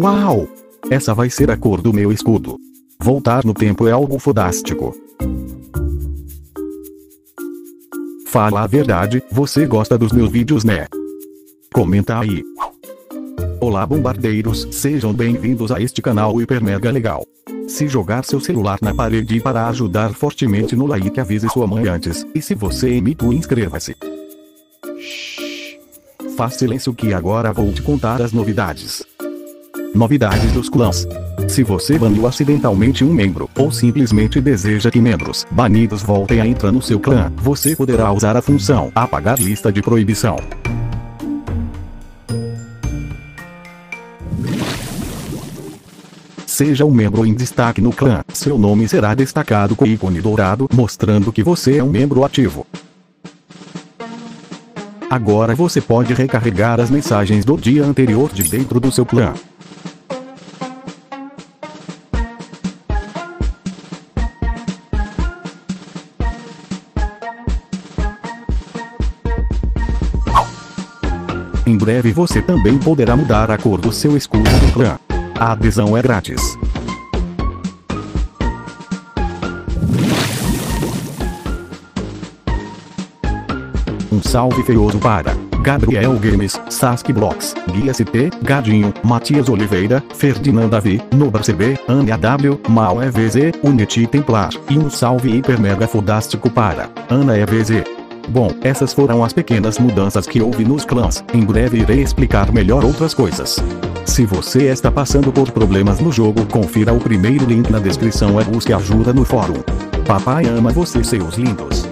Uau! Essa vai ser a cor do meu escudo. Voltar no tempo é algo fodástico. Fala a verdade, você gosta dos meus vídeos né? Comenta aí. Olá bombardeiros, sejam bem-vindos a este canal hiper mega legal. Se jogar seu celular na parede para ajudar fortemente no like avise sua mãe antes, e se você é mito inscreva-se. Faz silêncio que agora vou te contar as novidades. Novidades dos clãs. Se você baniu acidentalmente um membro, ou simplesmente deseja que membros banidos voltem a entrar no seu clã, você poderá usar a função apagar lista de proibição. Seja um membro em destaque no clã, seu nome será destacado com ícone dourado, mostrando que você é um membro ativo. Agora você pode recarregar as mensagens do dia anterior de dentro do seu clã. Em breve você também poderá mudar a cor do seu escudo do clã. A adesão é grátis. Um salve feioso para Gabriel Games, Sasuke Blocks, Guia ST, Gadinho, Matias Oliveira, Ferdinand Davi, Nobar CB, Ania W, Mal EVZ, Unity Templar, e um salve hiper mega fodástico para Ana EVZ. Bom, essas foram as pequenas mudanças que houve nos clãs, em breve irei explicar melhor outras coisas. Se você está passando por problemas no jogo confira o primeiro link na descrição e busque ajuda no fórum. Papai ama você seus lindos.